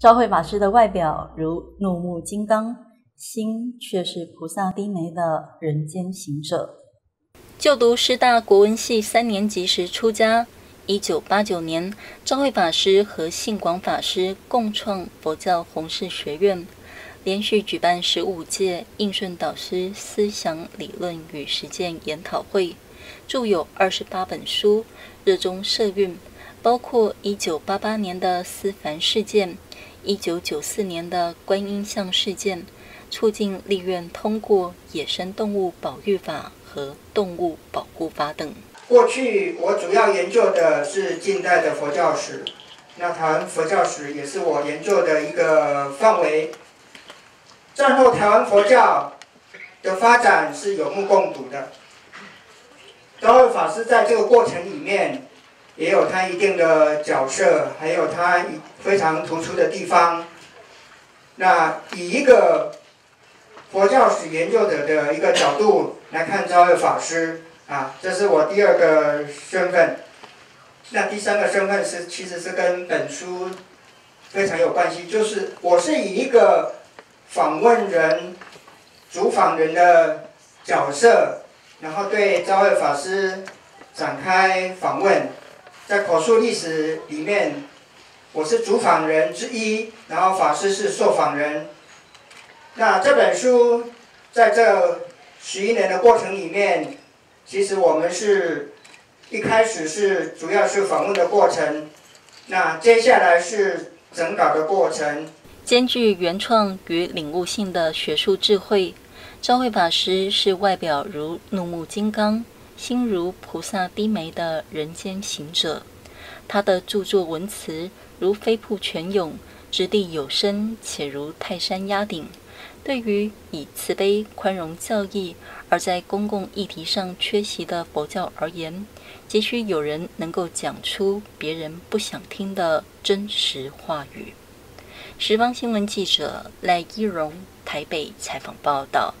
昭慧法师的外表如怒目金刚，心却是菩萨低眉的人间行者。就读师大国文系三年级时出家。一九八九年，昭慧法师和信广法师共创佛教弘誓学院，连续举办十五届应顺导师思想理论与实践研讨会，著有二十八本书，热衷社运，包括一九八八年的思凡事件。一九九四年的观音像事件，促进立院通过野生动物保育法和动物保护法等。过去我主要研究的是近代的佛教史，那台湾佛教史也是我研究的一个范围。战后台湾佛教的发展是有目共睹的，昭慧法师在这个过程里面。也有他一定的角色，还有他非常突出的地方。那以一个佛教史研究者的一个角度来看昭慧法师啊，这是我第二个身份。那第三个身份是，其实是跟本书非常有关系，就是我是以一个访问人、主访人的角色，然后对昭慧法师展开访问。在口述历史里面，我是主访人之一，然后法师是受访人。那这本书在这十一年的过程里面，其实我们是一开始是主要是访问的过程，那接下来是整稿的过程。兼具原创与领悟性的学术智慧，昭慧法师是外表如怒目金刚。心如菩萨低眉的人间行者，他的著作文辞如飞瀑泉涌，掷地有声，且如泰山压顶。对于以慈悲宽容教义而在公共议题上缺席的佛教而言，急需有人能够讲出别人不想听的真实话语。时方新闻记者赖一荣台北采访报道。